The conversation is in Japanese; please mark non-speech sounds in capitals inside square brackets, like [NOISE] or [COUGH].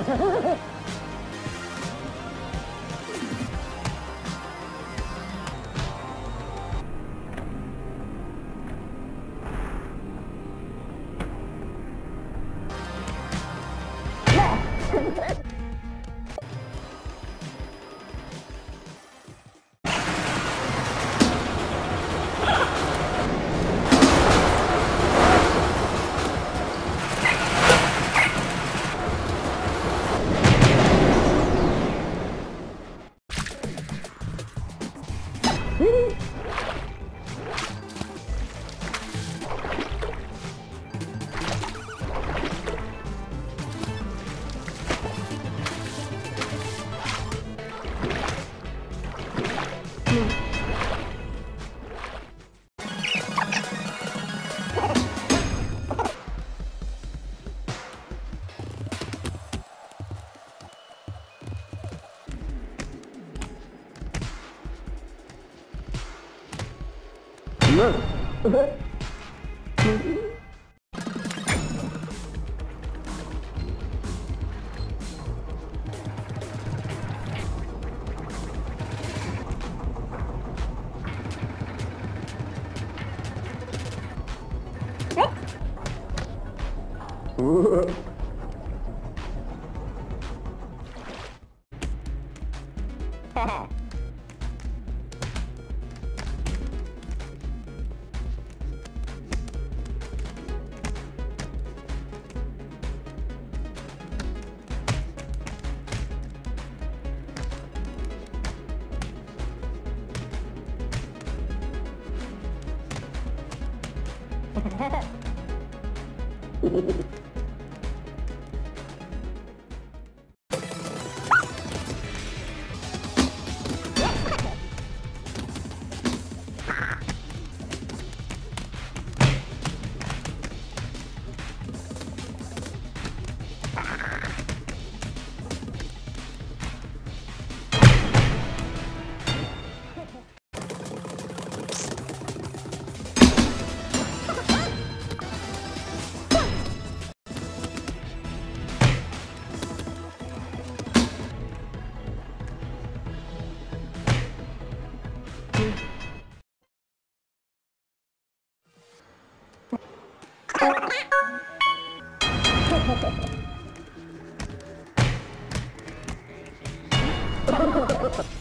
Ha ha ha! Woo! Ha [LAUGHS] ha! Ha ha ha. Ha ha ha ha!